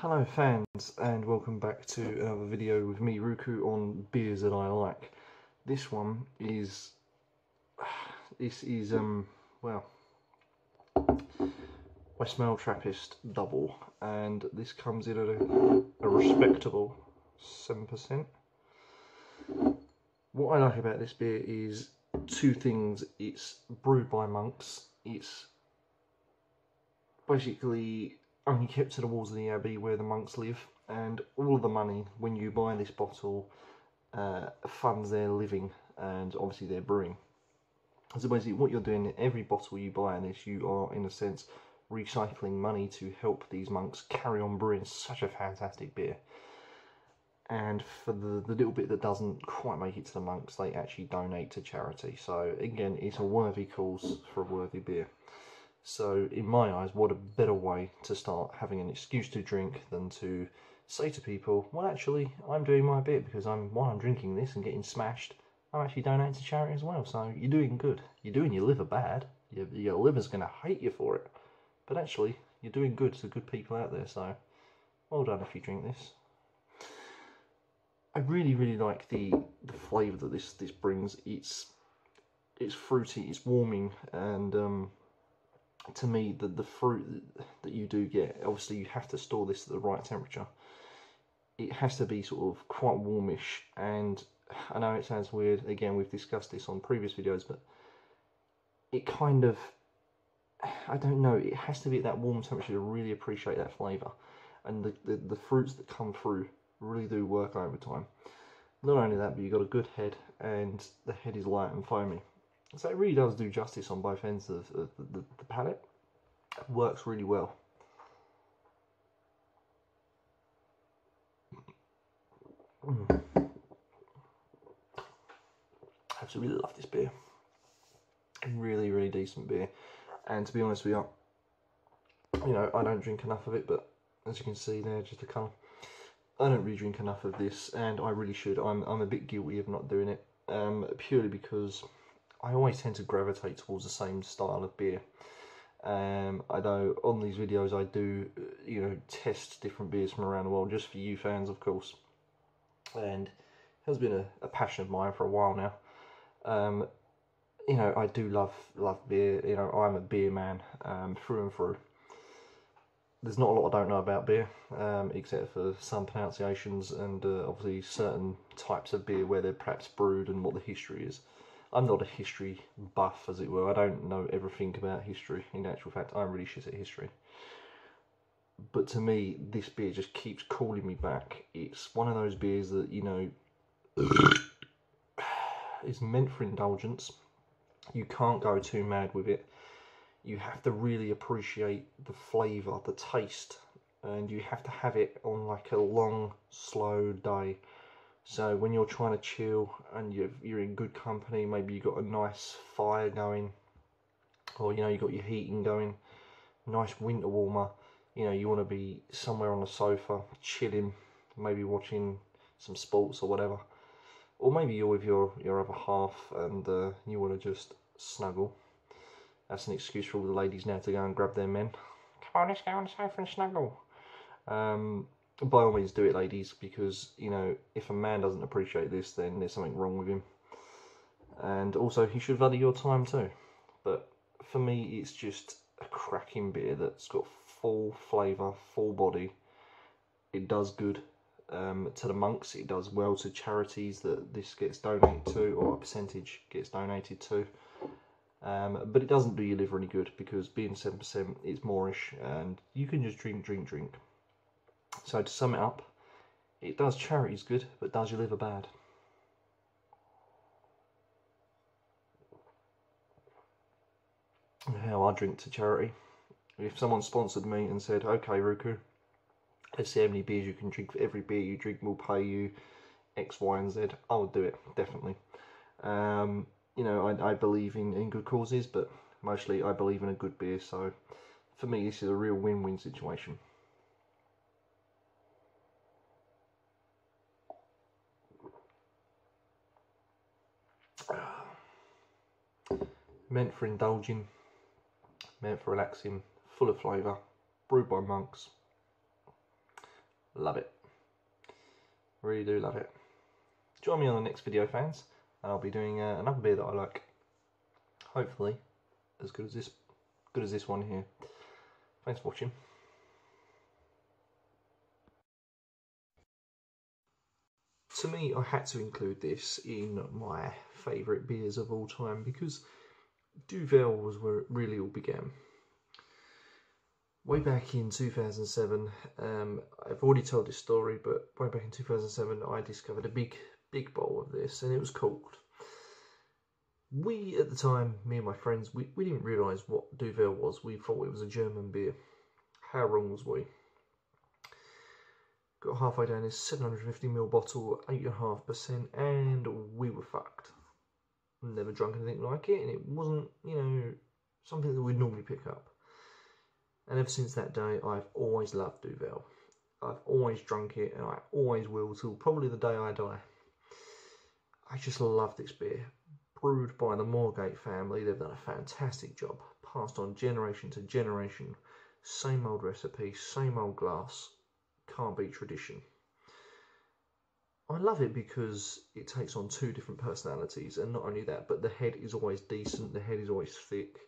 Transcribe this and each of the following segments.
Hello fans and welcome back to another video with me Ruku on beers that I like. This one is this is um well Westmalle Trappist double and this comes in at a, a respectable 7%. What I like about this beer is two things. It's brewed by monks. It's basically only kept to the walls of the abbey where the monks live, and all of the money when you buy this bottle uh, funds their living and obviously their brewing. So basically, what you're doing, every bottle you buy in this, you are in a sense recycling money to help these monks carry on brewing such a fantastic beer. And for the, the little bit that doesn't quite make it to the monks, they actually donate to charity. So again, it's a worthy cause for a worthy beer. So, in my eyes, what a better way to start having an excuse to drink than to say to people, well, actually, I'm doing my bit because I'm while I'm drinking this and getting smashed, I'm actually donating to charity as well. So, you're doing good. You're doing your liver bad. Your, your liver's going to hate you for it. But actually, you're doing good to good people out there. So, well done if you drink this. I really, really like the the flavour that this this brings. It's it's fruity, it's warming, and um, to me the, the fruit that you do get obviously you have to store this at the right temperature. It has to be sort of quite warmish and I know it sounds weird again we've discussed this on previous videos but it kind of I don't know it has to be at that warm temperature to really appreciate that flavour and the, the, the fruits that come through really do work over time. Not only that but you've got a good head and the head is light and foamy so it really does do justice on both ends of, the, the, the palate. It works really well. Mm. Absolutely love this beer. Really, really decent beer. And to be honest with you, you know, I don't drink enough of it, but as you can see there, just a colour. I don't really drink enough of this, and I really should. I'm, I'm a bit guilty of not doing it, um, purely because I always tend to gravitate towards the same style of beer. Um, I know on these videos I do, you know, test different beers from around the world just for you fans, of course. And it has been a, a passion of mine for a while now. Um, you know, I do love love beer. You know, I'm a beer man um, through and through. There's not a lot I don't know about beer, um, except for some pronunciations and uh, obviously certain types of beer where they're perhaps brewed and what the history is. I'm not a history buff, as it were. I don't know everything about history. In actual fact, I'm really shit at history. But to me, this beer just keeps calling me back. It's one of those beers that, you know, is meant for indulgence. You can't go too mad with it. You have to really appreciate the flavour, the taste, and you have to have it on like a long, slow day so when you're trying to chill and you're, you're in good company, maybe you've got a nice fire going, or you know you've got your heating going, nice winter warmer. You know you want to be somewhere on the sofa, chilling, maybe watching some sports or whatever, or maybe you're with your your other half and uh, you want to just snuggle. That's an excuse for all the ladies now to go and grab their men. Come on, let's go on the sofa and snuggle. Um, by all means do it ladies because you know if a man doesn't appreciate this then there's something wrong with him. And also he should value your time too. But for me it's just a cracking beer that's got full flavour full body. It does good um, to the monks. It does well to charities that this gets donated to or a percentage gets donated to. Um, but it doesn't do your liver any good because being 7% it's moorish, and you can just drink drink drink so to sum it up, it does charities good, but does your liver bad. How I drink to charity. If someone sponsored me and said, okay Ruku, let's see how many beers you can drink, for every beer you drink we'll pay you X, Y and Z, I would do it, definitely. Um, you know, I, I believe in, in good causes, but mostly I believe in a good beer, so for me this is a real win-win situation. Meant for indulging, meant for relaxing, full of flavour, brewed by monks. love it. Really do love it. Join me on the next video, fans. And I'll be doing uh, another beer that I like. Hopefully, as good as this, good as this one here. Thanks for watching. To me, I had to include this in my favourite beers of all time because Duvel was where it really all began. Way back in 2007, um, I've already told this story, but way back in 2007, I discovered a big, big bowl of this, and it was called. We, at the time, me and my friends, we, we didn't realise what Duvel was. We thought it was a German beer. How wrong was we? Got halfway down this 750ml bottle, 8.5%, and we were fucked. Never drunk anything like it, and it wasn't, you know, something that we'd normally pick up. And ever since that day, I've always loved Duvel. I've always drunk it, and I always will till probably the day I die. I just love this beer. Brewed by the Moortgat family, they've done a fantastic job. Passed on generation to generation. Same old recipe, same old glass. Can't beat tradition. I love it because it takes on two different personalities, and not only that, but the head is always decent. The head is always thick.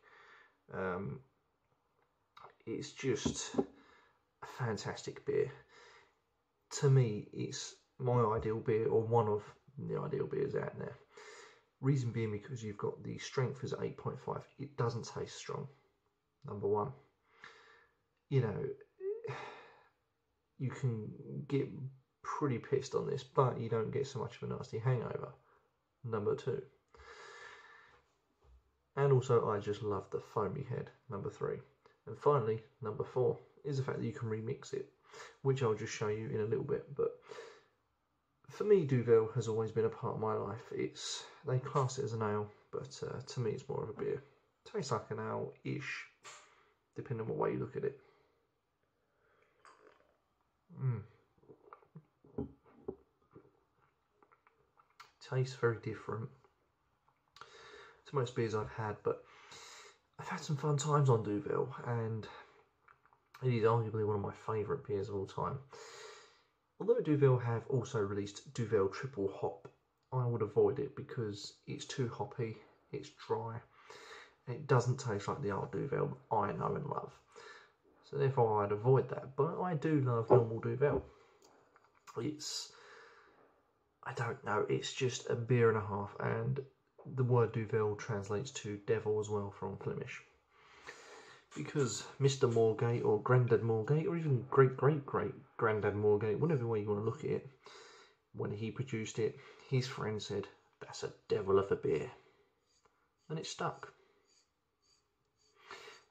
Um, it's just a fantastic beer. To me, it's my ideal beer, or one of the ideal beers out there. Reason being because you've got the strength is 8.5. It doesn't taste strong. Number one. You know, you can get pretty pissed on this, but you don't get so much of a nasty hangover. Number two. And also, I just love the foamy head. Number three. And finally, number four is the fact that you can remix it, which I'll just show you in a little bit. But for me, Duvel has always been a part of my life. It's they class it as an ale, but uh, to me, it's more of a beer. Tastes like an ale-ish, depending on what way you look at it. Mm. Tastes very different to most beers I've had, but I've had some fun times on Duvel, and it is arguably one of my favourite beers of all time. Although Duvel have also released Duvel Triple Hop, I would avoid it because it's too hoppy, it's dry, and it doesn't taste like the old Duvel I know and love. So therefore I'd avoid that, but I do love normal Duvel. It's, I don't know, it's just a beer and a half, and the word Duvel translates to devil as well from Flemish. Because Mr. Moortgat or Grandad Moortgat or even great great great Grandad Moortgat, whatever way you want to look at it, when he produced it, his friend said, That's a devil of a beer. And it stuck.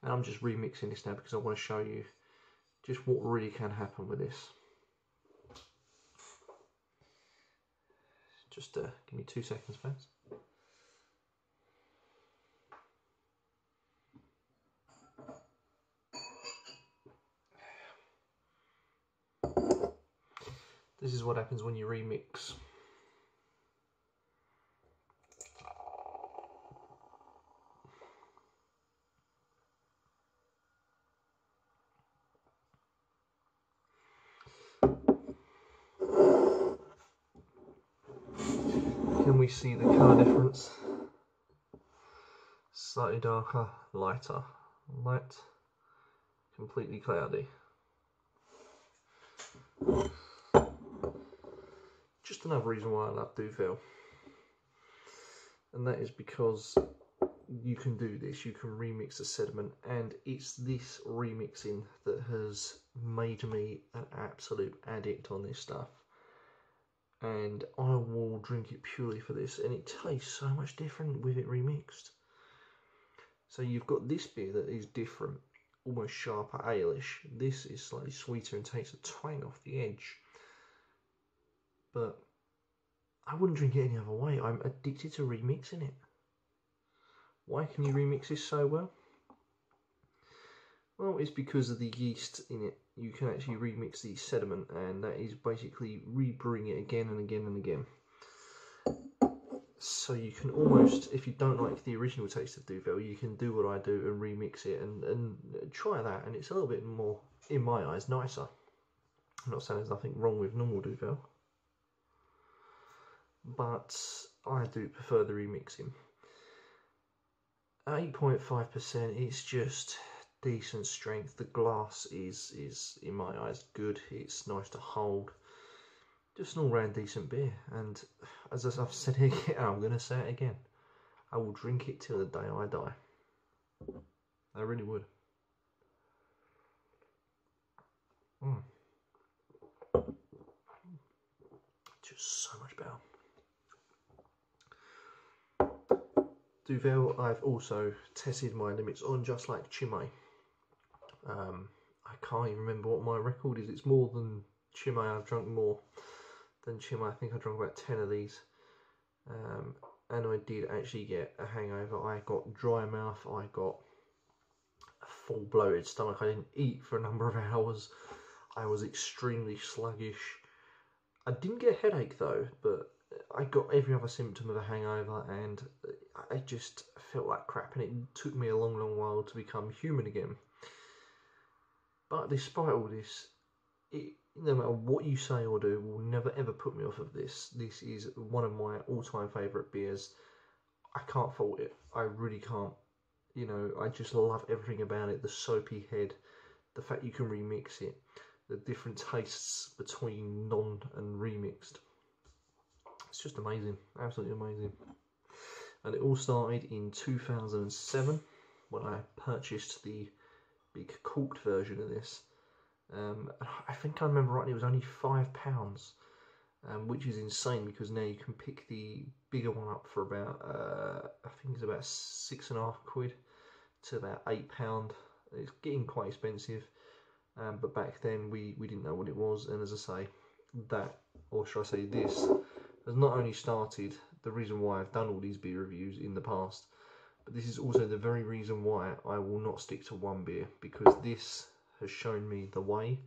And I'm just remixing this now because I want to show you just what really can happen with this. Just uh, give me two seconds, friends. This is what happens when you remix. Can we see the colour difference? Slightly darker, lighter, light, completely cloudy. Just another reason why I love Duvel. And that is because you can do this, you can remix the sediment, and it's this remixing that has made me an absolute addict on this stuff. And I will drink it purely for this, and it tastes so much different with it remixed. So you've got this beer that is different, almost sharper ale-ish. This is slightly sweeter and takes a twang off the edge. But I wouldn't drink it any other way. I'm addicted to remixing it. Why can you remix this so well? Well, it's because of the yeast in it. You can actually remix the sediment, and that is basically rebrewing it again and again and again. So you can almost, if you don't like the original taste of Duvel, you can do what I do and remix it and, and try that, and it's a little bit more, in my eyes, nicer. I'm not saying there's nothing wrong with normal Duvel, but I do prefer the remixing. 8.5%, it's just decent strength. The glass is, is in my eyes, good. It's nice to hold. Just an all-round decent beer. And as I've said it again, I'm going to say it again. I will drink it till the day I die. I really would. Mm. Just so much better. Duvel, I've also tested my limits on just like Chimay. Um, I can't even remember what my record is. It's more than Chimay. I've drunk more than Chimay. I think I drank about 10 of these. Um, and I did actually get a hangover. I got dry mouth. I got a full bloated stomach. I didn't eat for a number of hours. I was extremely sluggish. I didn't get a headache though, but I got every other symptom of a hangover and I just felt like crap and it took me a long, long while to become human again. But despite all this, it, no matter what you say or do, will never ever put me off of this. This is one of my all-time favourite beers. I can't fault it. I really can't. You know, I just love everything about it. The soapy head, the fact you can remix it, the different tastes between non and remixed it's just amazing, absolutely amazing. And it all started in 2007 when I purchased the big corked version of this. Um, I think I remember rightly, it was only five pounds, um, which is insane because now you can pick the bigger one up for about, uh, I think it's about six and a half quid to about eight pound. It's getting quite expensive, um, but back then we we didn't know what it was, and as I say, that or should I say this has not only started the reason why I've done all these beer reviews in the past, this is also the very reason why I will not stick to one beer because this has shown me the way.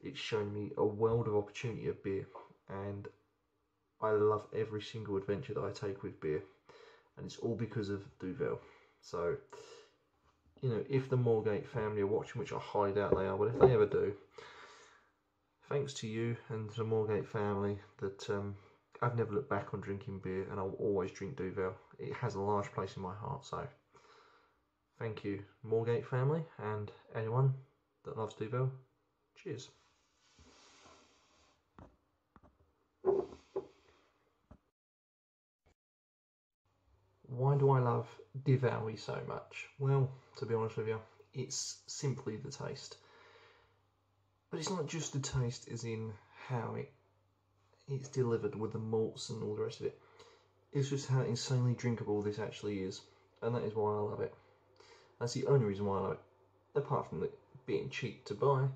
It's shown me a world of opportunity of beer, and I love every single adventure that I take with beer, and it's all because of Duvel. So, you know, if the Moortgat family are watching, which I highly doubt they are, but if they ever do, thanks to you and the Moortgat family that um, I've never looked back on drinking beer and I'll always drink Duvel. It has a large place in my heart, so thank you, Moortgat family, and anyone that loves Duvel. Cheers. Why do I love Devowie so much? Well, to be honest with you, it's simply the taste. But it's not just the taste as in how it it's delivered with the malts and all the rest of it. It's just how insanely drinkable this actually is, and that is why I love it. That's the only reason why I love it, apart from it being cheap to buy.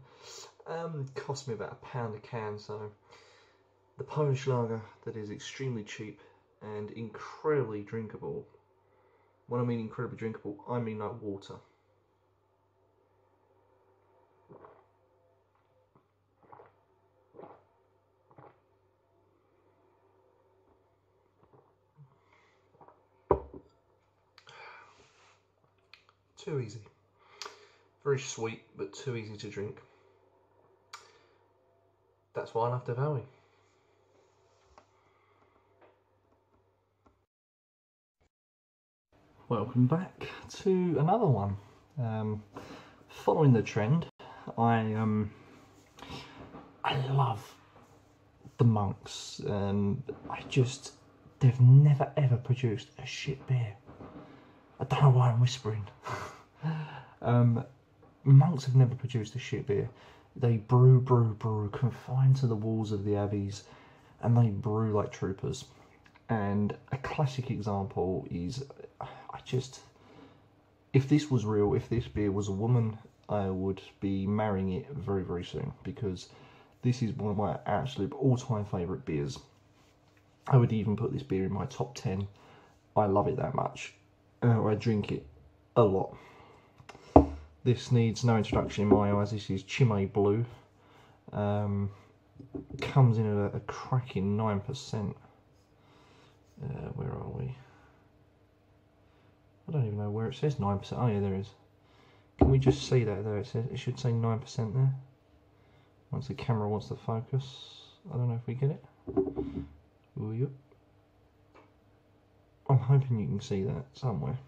Um, cost me about a pound a can, so the Polish lager that is extremely cheap and incredibly drinkable. When I mean incredibly drinkable, I mean like water. Too easy. Very sweet, but too easy to drink. That's why I love the Devowie. Welcome back to another one. Um, following the trend, I um, I love the monks. Um, I just they've never ever produced a shit beer. I don't know why I'm whispering. um, monks have never produced a shit beer. They brew, brew, brew, confined to the walls of the abbeys, and they brew like troopers. And a classic example is, I just, if this was real, if this beer was a woman, I would be marrying it very, very soon because this is one of my absolute all-time favourite beers. I would even put this beer in my top 10. I love it that much uh, I drink it a lot. This needs no introduction in my eyes. This is Chimay Blue. Um, comes in at a, a cracking 9%. Uh, where are we? I don't even know where it says 9%. Oh yeah, there is. Can we just see that there? It says it should say 9% there. Once the camera wants to focus, I don't know if we get it. Will yep. I'm hoping you can see that somewhere.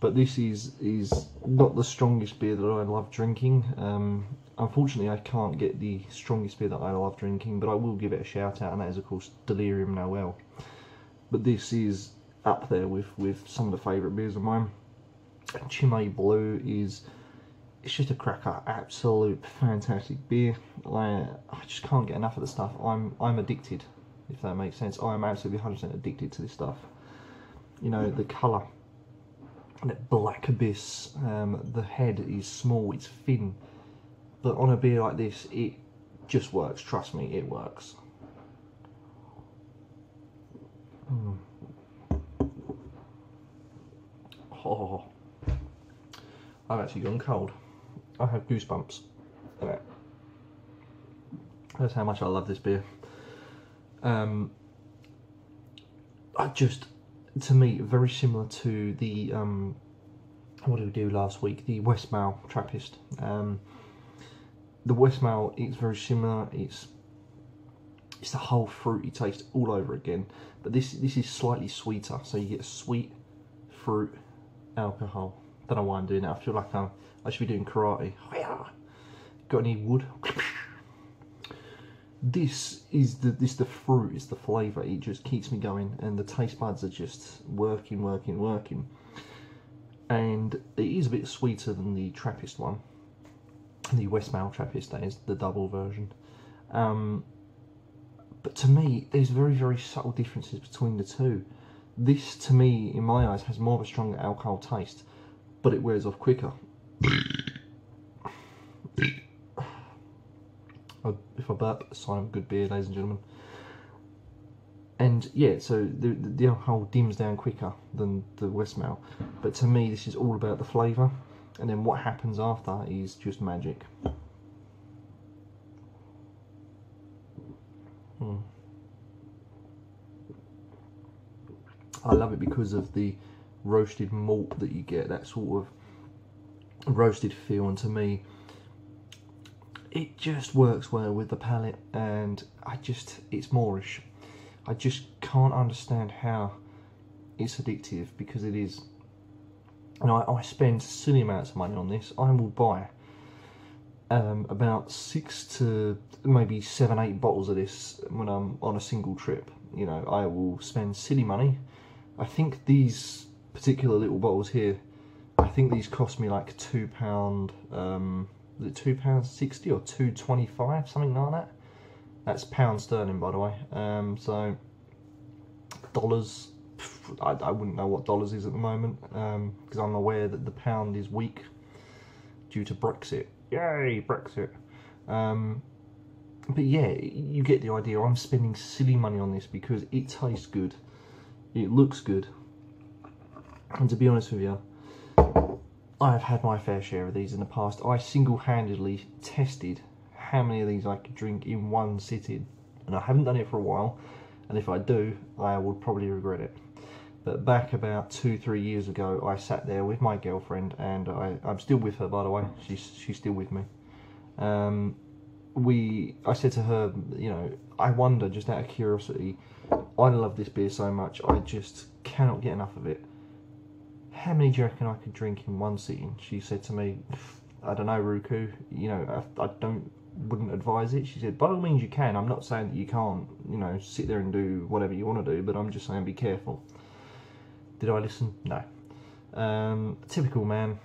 But this is is not the strongest beer that I love drinking. Um, unfortunately, I can't get the strongest beer that I love drinking, but I will give it a shout out, and that is of course Delirium Noel. But this is up there with with some of the favourite beers of mine. Chimay Blue is it's just a cracker, absolute fantastic beer. I, I just can't get enough of the stuff. I'm I'm addicted, if that makes sense. I am absolutely 100% addicted to this stuff. You know the colour, black abyss. Um, the head is small, it's thin, but on a beer like this, it just works. Trust me, it works. Mm. Oh, I've actually gone cold. I have goosebumps. That's how much I love this beer. Um, I just, to me, very similar to the um, what did we do last week? The Westmalle Trappist. Um, the Westmalle it's very similar. It's it's the whole fruity taste all over again, but this this is slightly sweeter. So you get sweet fruit alcohol. Don't know why I'm doing that. I feel like I'm I should be doing karate. Got any wood? This is the this the fruit, is the flavour. It just keeps me going, and the taste buds are just working, working, working. And it is a bit sweeter than the Trappist one, the Westmalle Trappist. That is the double version. Um, but to me, there's very very subtle differences between the two. This, to me, in my eyes, has more of a stronger alcohol taste, but it wears off quicker. I burp, sign of good beer, ladies and gentlemen. And yeah, so the, the, alcohol dims down quicker than the Westmalle. But to me, this is all about the flavour. And then what happens after is just magic. Hmm. I love it because of the roasted malt that you get, that sort of roasted feel, and to me, it just works well with the palate and I just, it's Moorish. I just can't understand how it's addictive because it is. And I, I spend silly amounts of money on this. I will buy um, about six to maybe seven, eight bottles of this when I'm on a single trip. You know, I will spend silly money I think these particular little bottles here, I think these cost me like two pound, um, was it two pounds sixty or two twenty five, something like that. That's pound sterling, by the way. Um, so dollars, I, I wouldn't know what dollars is at the moment because um, I'm aware that the pound is weak due to Brexit. Yay, Brexit. Um, but yeah, you get the idea. I'm spending silly money on this because it tastes good. It looks good. And to be honest with you, I have had my fair share of these in the past. I single-handedly tested how many of these I could drink in one sitting. And I haven't done it for a while. And if I do, I would probably regret it. But back about two, three years ago, I sat there with my girlfriend, and I, I'm still with her, by the way. She's she's still with me. Um, we, I said to her, you know, I wonder, just out of curiosity, I love this beer so much, I just cannot get enough of it. How many do you reckon I could drink in one sitting? She said to me, I don't know, Ruku, you know, I, I don't, wouldn't advise it. She said, by all means you can, I'm not saying that you can't, you know, sit there and do whatever you want to do, but I'm just saying be careful. Did I listen? No. Um, typical man,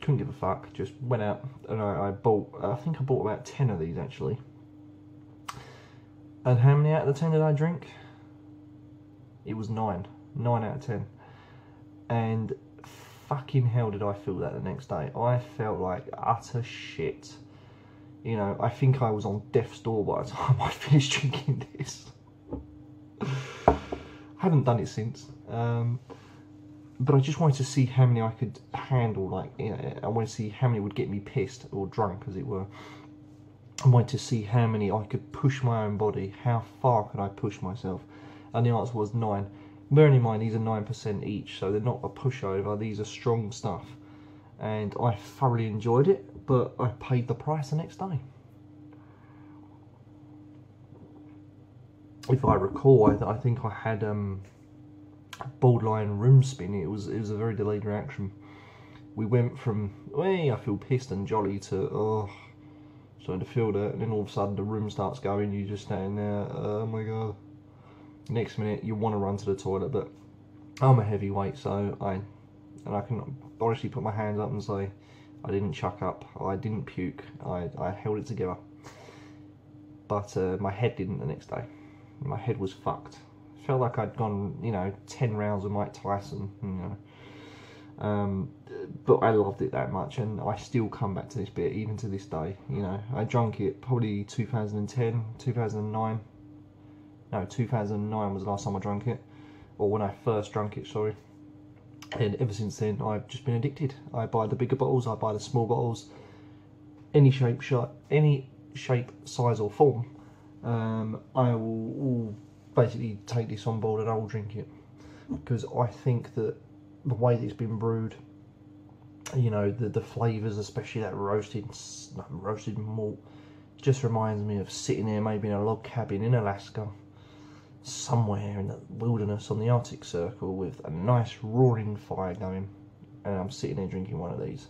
couldn't give a fuck, just went out and I, I bought, I think I bought about 10 of these actually. And how many out of the 10 did I drink? It was 9. 9 out of 10. And fucking hell did I feel that the next day. I felt like utter shit. You know, I think I was on death's door by the time I finished drinking this. I haven't done it since. Um, but I just wanted to see how many I could handle. Like, you know, I wanted to see how many would get me pissed or drunk, as it were. I wanted to see how many I could push my own body. How far could I push myself? And the answer was nine. Bear in mind these are 9% each, so they're not a pushover, these are strong stuff. And I thoroughly enjoyed it, but I paid the price the next day. If I recall, I, th I think I had um, line room spin. It was it was a very delayed reaction. We went from hey I feel pissed and jolly to oh starting to feel that, and then all of a sudden the room starts going. You just standing there. Oh my god. Next minute you want to run to the toilet, but I'm a heavyweight, so I and I can honestly put my hands up and say I didn't chuck up. I didn't puke. I, I held it together. But uh, my head didn't the next day. My head was fucked. Felt like I'd gone, you know, 10 rounds with Mike Tyson, you know. Um, but I loved it that much, and I still come back to this bit even to this day. You know, I drank it probably 2010, 2009. No, 2009 was the last time I drank it, or when I first drank it. Sorry and ever since then I've just been addicted. I buy the bigger bottles, I buy the small bottles, any shape, shot, any shape, size or form. Um, I will, will, basically take this on board and I will drink it because I think that the way that it's been brewed, you know, the the flavors, especially that roasted roasted malt, just reminds me of sitting there maybe in a log cabin in Alaska somewhere in the wilderness on the Arctic Circle with a nice roaring fire going, and I'm sitting there drinking one of these.